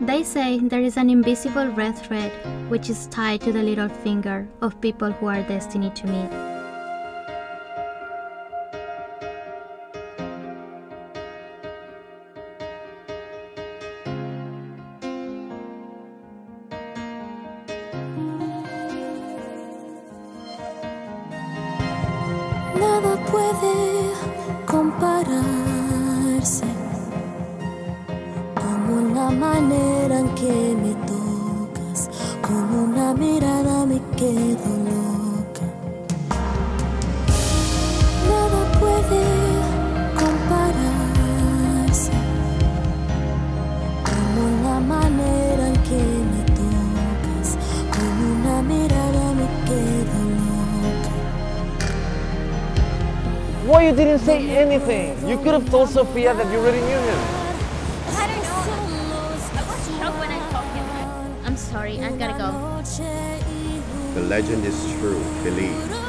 They say there is an invisible red thread which is tied to the little finger of people who are destined to meet. Nada puede compararse manera en que me tocas, con una mirada me quedo loca. Nada puede compararse manera en que me tocas, con una mirada me quedo loca. Why you didn't say anything? You could have told Sophia that you already knew him. Sorry, I gotta go. The legend is true, believe.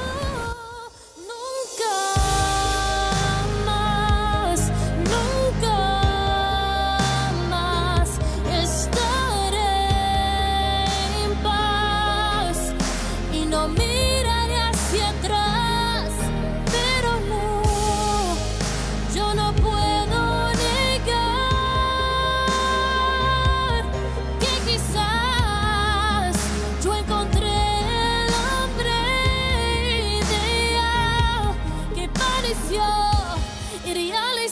io i reali